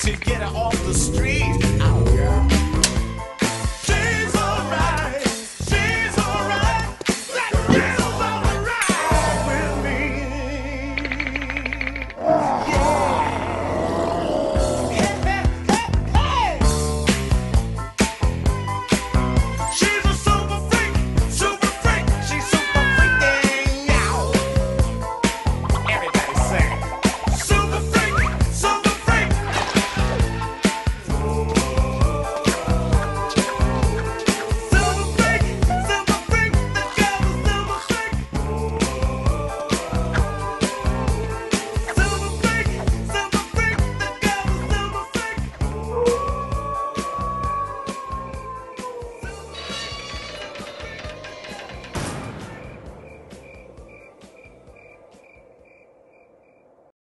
to get her off the street.